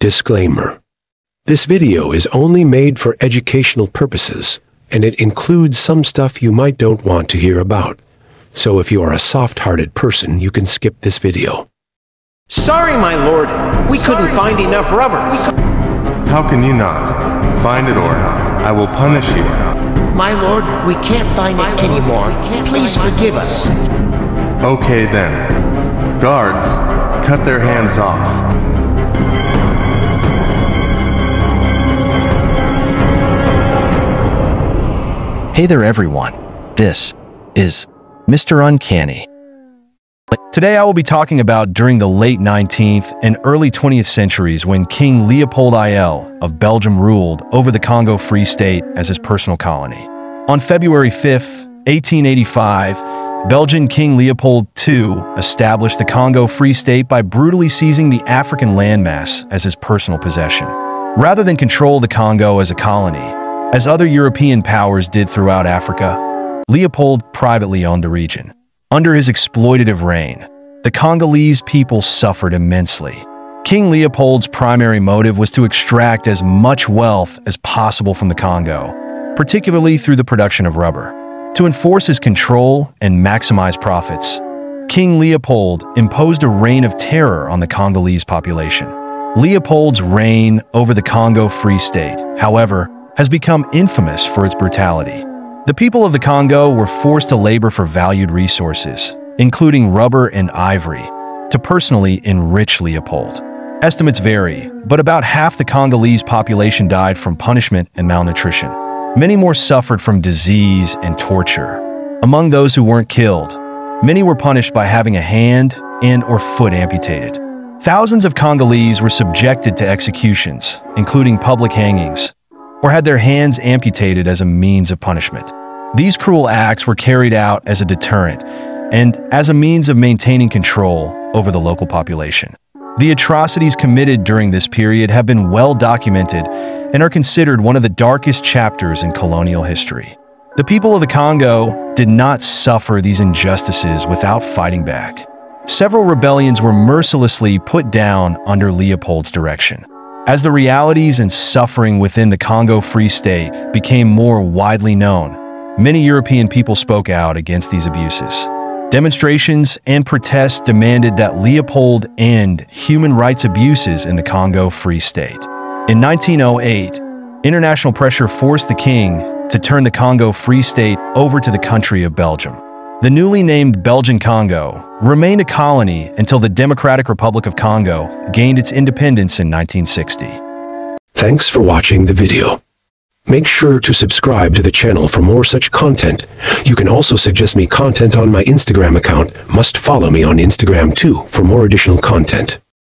Disclaimer. This video is only made for educational purposes, and it includes some stuff you might don't want to hear about. So if you are a soft-hearted person, you can skip this video. Sorry, my lord. We couldn't find enough rubber. How can you not? Find it or not. I will punish you. My lord, we can't find it anymore. Please forgive us. Okay then. Guards, cut their hands off. Hey there, everyone. This is Mr. Uncanny. Today, I will be talking about during the late 19th and early 20th centuries when King Leopold II of Belgium ruled over the Congo Free State as his personal colony. On February 5, 1885, Belgian King Leopold II established the Congo Free State by brutally seizing the African landmass as his personal possession. Rather than control the Congo as a colony, as other European powers did throughout Africa, Leopold privately owned the region. Under his exploitative reign, the Congolese people suffered immensely. King Leopold's primary motive was to extract as much wealth as possible from the Congo, particularly through the production of rubber. To enforce his control and maximize profits, King Leopold imposed a reign of terror on the Congolese population. Leopold's reign over the Congo Free State, however, has become infamous for its brutality. The people of the Congo were forced to labor for valued resources, including rubber and ivory, to personally enrich Leopold. Estimates vary, but about half the Congolese population died from punishment and malnutrition. Many more suffered from disease and torture. Among those who weren't killed, many were punished by having a hand and or foot amputated. Thousands of Congolese were subjected to executions, including public hangings, or had their hands amputated as a means of punishment. These cruel acts were carried out as a deterrent and as a means of maintaining control over the local population. The atrocities committed during this period have been well documented and are considered one of the darkest chapters in colonial history. The people of the Congo did not suffer these injustices without fighting back. Several rebellions were mercilessly put down under Leopold's direction. As the realities and suffering within the Congo Free State became more widely known, many European people spoke out against these abuses. Demonstrations and protests demanded that Leopold end human rights abuses in the Congo Free State. In 1908, international pressure forced the king to turn the Congo Free State over to the country of Belgium. The newly named Belgian Congo remained a colony until the Democratic Republic of Congo gained its independence in 1960. Thanks for watching the video. Make sure to subscribe to the channel for more such content. You can also suggest me content on my Instagram account. Must follow me on Instagram too for more additional content.